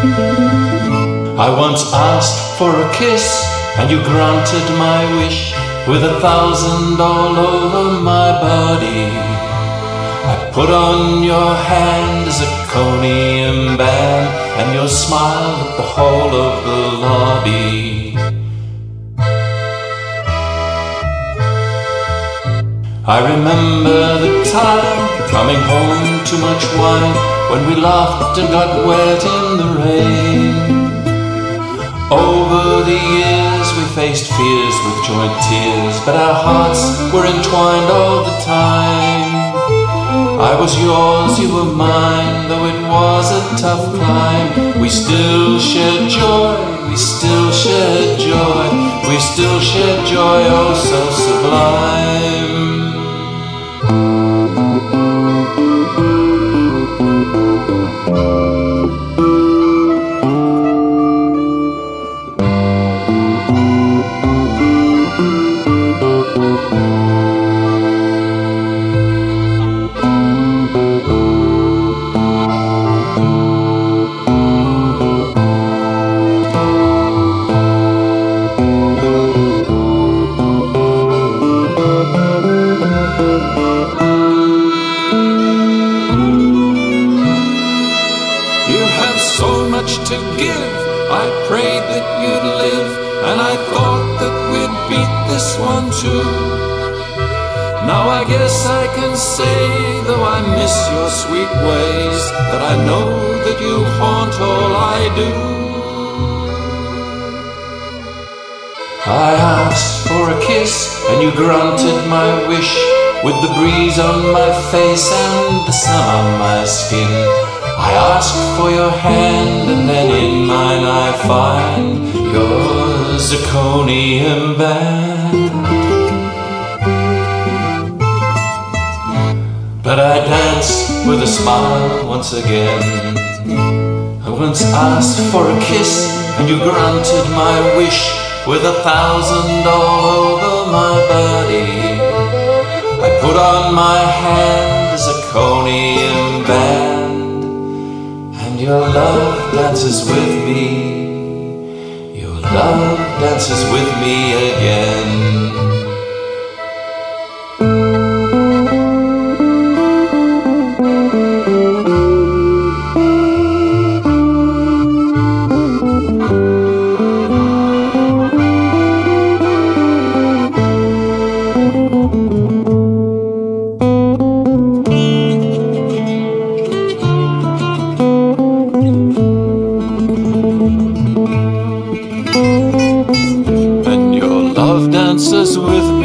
I once asked for a kiss, and you granted my wish with a thousand all over my body. I put on your hand as a conium band, and your smile at the whole of the lobby. I remember the time coming home too much wine when we laughed and got wet in the rain. Over the years we faced fears with joint tears, but our hearts were entwined all the time. I was yours, you were mine, though it was a tough climb. We still shared joy, we still shared joy, we still shared joy, oh so sublime. To give. I prayed that you'd live, and I thought that we'd beat this one too. Now I guess I can say, though I miss your sweet ways, that I know that you haunt all I do. I asked for a kiss, and you granted my wish. With the breeze on my face and the sun on my skin, I asked for your hand, and then in mine I find your zirconium band. But I danced with a smile once again. I once asked for a kiss, and you granted my wish with a thousand all over my body. I put on my hand as a conium band, and your love dances with me. Love dances with me again. When your love dances with me